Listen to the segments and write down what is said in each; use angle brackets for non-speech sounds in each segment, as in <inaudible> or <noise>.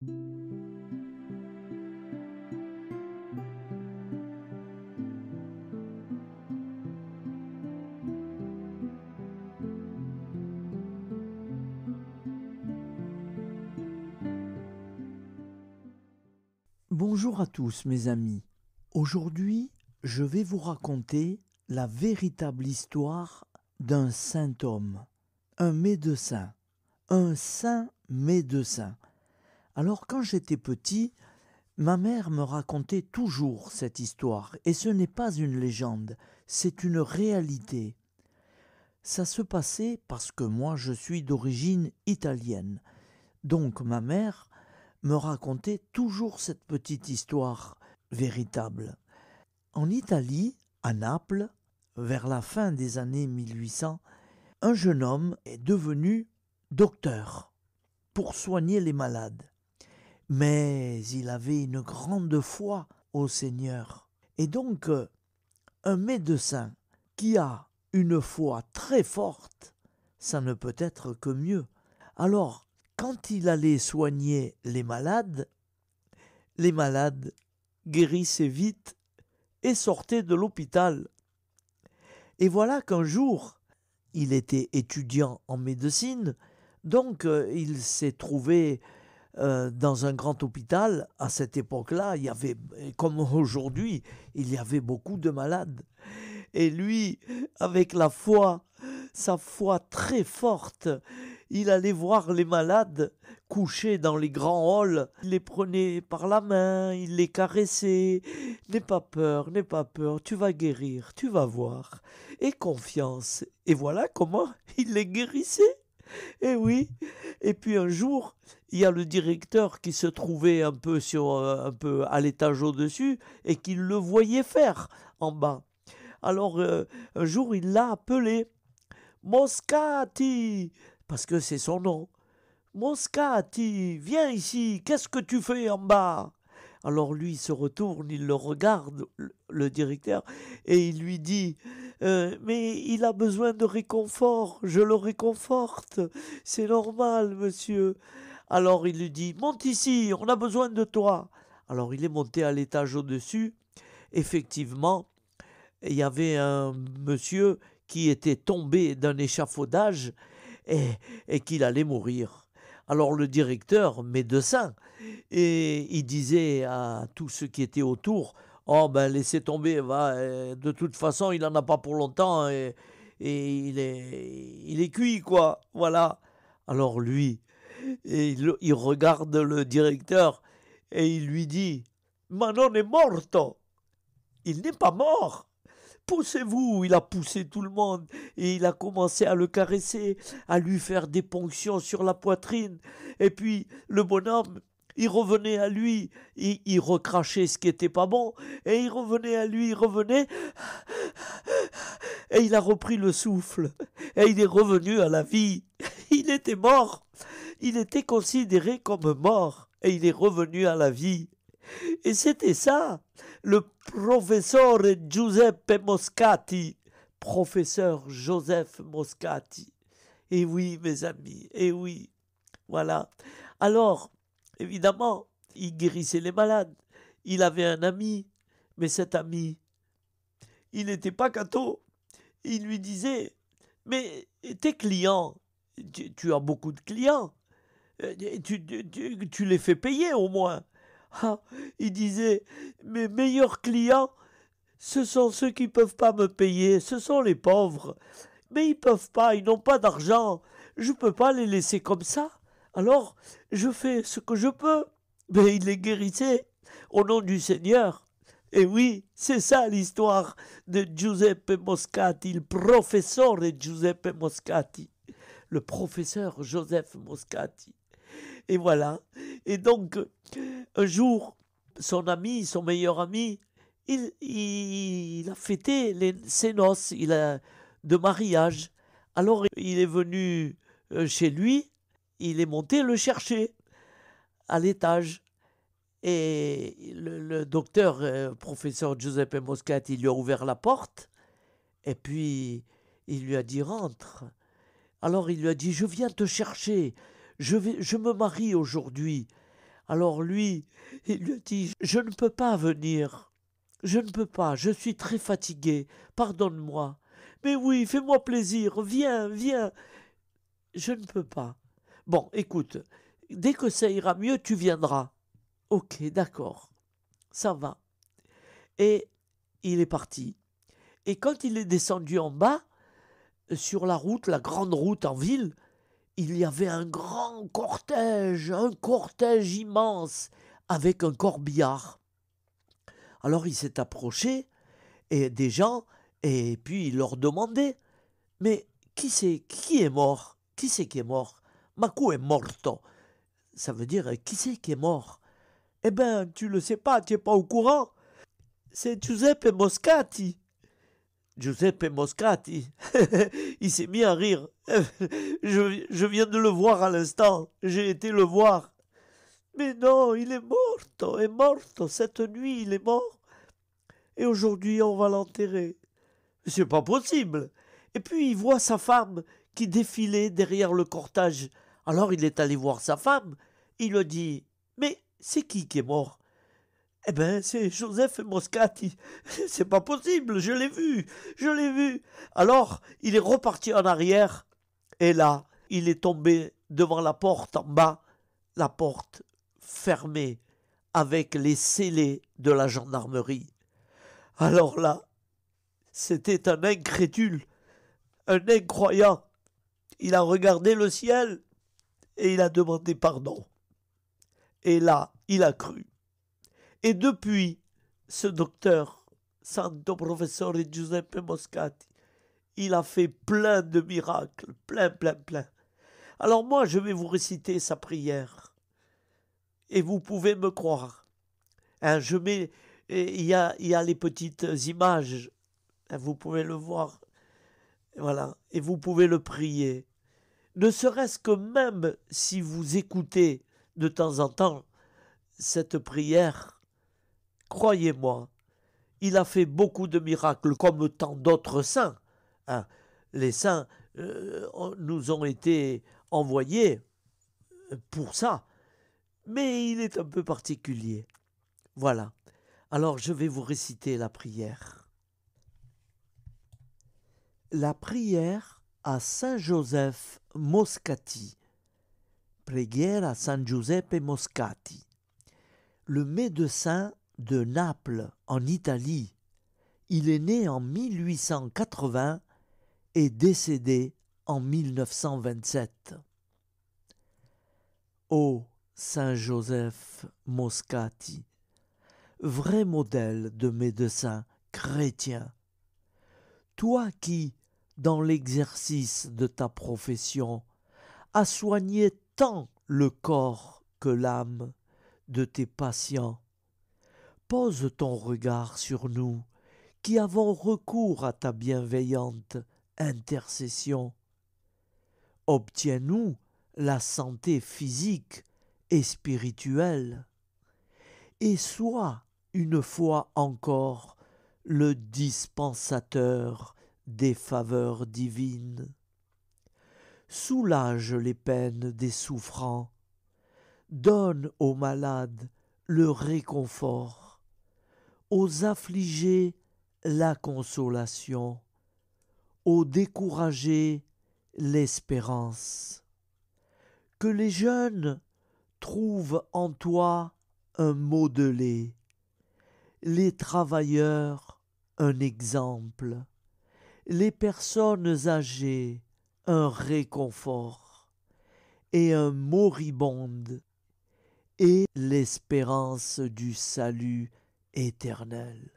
Bonjour à tous mes amis. Aujourd'hui, je vais vous raconter la véritable histoire d'un saint homme, un médecin, un saint médecin. Alors quand j'étais petit, ma mère me racontait toujours cette histoire, et ce n'est pas une légende, c'est une réalité. Ça se passait parce que moi je suis d'origine italienne. Donc ma mère me racontait toujours cette petite histoire véritable. En Italie, à Naples, vers la fin des années 1800, un jeune homme est devenu docteur pour soigner les malades. Mais il avait une grande foi au Seigneur. Et donc, un médecin qui a une foi très forte, ça ne peut être que mieux. Alors, quand il allait soigner les malades, les malades guérissaient vite et sortaient de l'hôpital. Et voilà qu'un jour, il était étudiant en médecine, donc euh, il s'est trouvé euh, dans un grand hôpital. À cette époque-là, il y avait, comme aujourd'hui, il y avait beaucoup de malades. Et lui, avec la foi, sa foi très forte, il allait voir les malades couchés dans les grands halls, il les prenait par la main, il les caressait. N'aie pas peur, n'aie pas peur, tu vas guérir, tu vas voir. Et confiance. Et voilà comment il les guérissait. <laughs> Et oui. Et puis un jour, il y a le directeur qui se trouvait un peu sur euh, un peu à l'étage au-dessus et qui le voyait faire en bas. Alors euh, un jour, il l'a appelé Moscati parce que c'est son nom. Moscati, viens ici, qu'est-ce que tu fais en bas? Alors lui se retourne, il le regarde, le directeur, et il lui dit euh, Mais il a besoin de réconfort, je le réconforte, c'est normal, monsieur. Alors il lui dit Monte ici, on a besoin de toi. Alors il est monté à l'étage au-dessus. Effectivement, il y avait un monsieur qui était tombé d'un échafaudage et, qu'il allait mourir. Alors le directeur, médecin, et il disait à tous ceux qui étaient autour, oh ben laissez tomber, va, euh, de toute façon il n'en a pas pour longtemps et, il, est, cuit quoi, voilà. Alors lui, il, il regarde le directeur et il lui dit, Manon est morto. Il n'est pas mort. Poussez-vous Il a poussé tout le monde et il a commencé à le caresser, à lui faire des ponctions sur la poitrine. Et puis le bonhomme, il revenait à lui, il, recrachait ce qui était pas bon, et il revenait à lui, il revenait, et il a repris le souffle, et il est revenu à la vie. <laughs> Il était mort, il était considéré comme mort, et il est revenu à la vie. Et c'était ça, le professeur Giuseppe Moscati, professeur Joseph Moscati. Et oui, mes amis, et oui. Voilà. Alors, évidemment, il guérissait les malades. Il avait un ami, mais cet ami, il n'était pas cateau. Il lui disait, mais tes clients, tu, as beaucoup de clients, euh, tu, les fais payer au moins. Ah, il disait Mes meilleurs clients, ce sont ceux qui ne peuvent pas me payer, ce sont les pauvres. Mais ils peuvent pas, ils n'ont pas d'argent. Je ne peux pas les laisser comme ça. Alors, je fais ce que je peux. Mais il les guérissait au nom du Seigneur. Et oui, c'est ça l'histoire de Giuseppe Moscati, le professeur de Giuseppe Moscati, le professeur Joseph Moscati. Et voilà. Et donc, un jour, son ami, son meilleur ami, il, il, a fêté ses noces il a, de mariage. Alors, il est venu euh, chez lui, il est monté le chercher à l'étage. Et le, docteur, euh, professeur Giuseppe Moscati, lui a ouvert la porte. Et puis, il lui a dit rentre. Alors il lui a dit Je viens te chercher je, vais, je me marie aujourd'hui. Alors lui, il lui dit Je ne peux pas venir. Je ne peux pas, je suis très fatigué. Pardonne-moi. Mais oui, fais-moi plaisir. Viens, viens. Je ne peux pas. Bon, écoute, dès que ça ira mieux, tu viendras. Ok, d'accord. Ça va. Et il est parti. Et quand il est descendu en bas, sur la route, la grande route en ville, il y avait un grand cortège, un cortège immense, avec un corbillard. Alors il s'est approché, et des gens, et puis il leur demandait Mais qui c'est Qui est mort? Qui c'est qui est mort? Maku est morto. Ça veut dire Qui c'est qui est mort? Eh ben, tu le sais pas, tu n'es pas au courant. C'est Giuseppe Moscati. Giuseppe Moscati. <laughs> il s'est mis à rire. <laughs> je, viens de le voir à l'instant. J'ai été le voir. Mais non, il est mort. est mort. Cette nuit, il est mort. Et aujourd'hui, on va l'enterrer. C'est pas possible. Et puis, il voit sa femme qui défilait derrière le cortège. Alors, il est allé voir sa femme. Il lui dit Mais c'est qui qui est mort? Eh ben, c'est Joseph Moscati. <laughs> C'est pas possible, je l'ai vu, je l'ai vu. Alors, il est reparti en arrière, et là, il est tombé devant la porte en bas, la porte fermée, avec les scellés de la gendarmerie. Alors là, c'était un incrédule, un incroyant. Il a regardé le ciel et il a demandé pardon. Et là, il a cru. Et depuis, ce docteur, Santo Professore Giuseppe Moscati, il a fait plein de miracles, plein, plein, plein. Alors moi, je vais vous réciter sa prière. Et vous pouvez me croire. Hein, je mets, il y a, il y a les petites images. Hein, vous pouvez le voir. Voilà. Et vous pouvez le prier. Ne serait-ce que même si vous écoutez de temps en temps cette prière, Croyez-moi, il a fait beaucoup de miracles comme tant d'autres saints. Hein. les saints euh, nous ont été envoyés pour ça. Mais il est un peu particulier. Voilà. Alors je vais vous réciter la prière. La prière à Saint Joseph Moscati. Prière à Saint Giuseppe Moscati. Le médecin de Naples, en Italie. Il est né en 1880 et décédé en 1927. Ô Saint Joseph Moscati, vrai modèle de médecin chrétien, toi qui, dans l'exercice de ta profession, as soigné tant le corps que l'âme de tes patients, pose ton regard sur nous, qui avons recours à ta bienveillante intercession. Obtiens-nous la santé physique et spirituelle, et sois une fois encore le dispensateur des faveurs divines. Soulage les peines des souffrants, donne aux malades le réconfort. Aux affligés la consolation, aux découragés l'espérance. Que les jeunes trouvent en toi un modelé, les travailleurs un exemple, les personnes âgées un réconfort, et un moribonde, et l'espérance du salut éternel.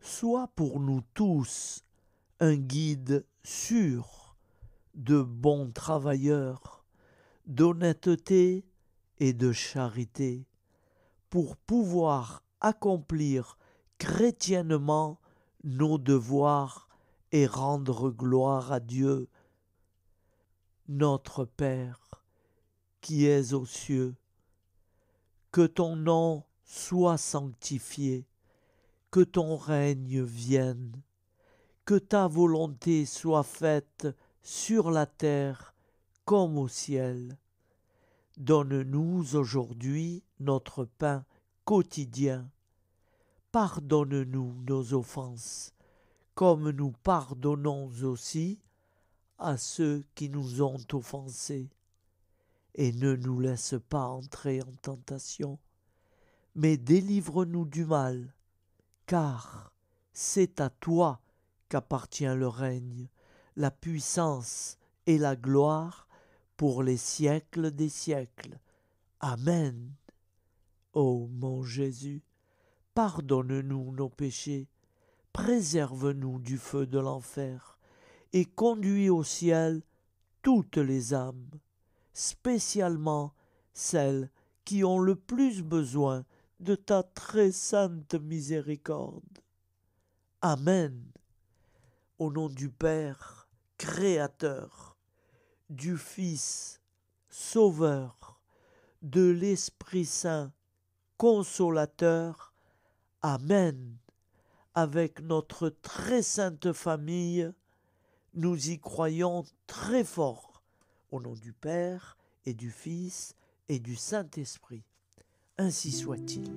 Sois pour nous tous un guide sûr de bons travailleurs, d'honnêteté et de charité, pour pouvoir accomplir chrétiennement nos devoirs et rendre gloire à Dieu, notre Père, qui es aux cieux, que ton nom sois sanctifié, que ton règne vienne, que ta volonté soit faite sur la terre comme au ciel. Donne-nous aujourd'hui notre pain quotidien. Pardonne-nous nos offenses, comme nous pardonnons aussi à ceux qui nous ont offensés. Et ne nous laisse pas entrer en tentation, mais délivre-nous du mal, car c'est à toi qu'appartient le règne, la puissance et la gloire pour les siècles des siècles. Amen. Ô mon Jésus, pardonne-nous nos péchés, préserve-nous du feu de l'enfer, et conduis au ciel toutes les âmes, spécialement celles qui ont le plus besoin de ta très sainte miséricorde. Amen. Au nom du Père, Créateur, du Fils, Sauveur, de l'Esprit Saint, Consolateur. Amen. Avec notre très sainte famille, nous y croyons très fort. Au nom du Père et du Fils et du Saint-Esprit. Ainsi soit-il.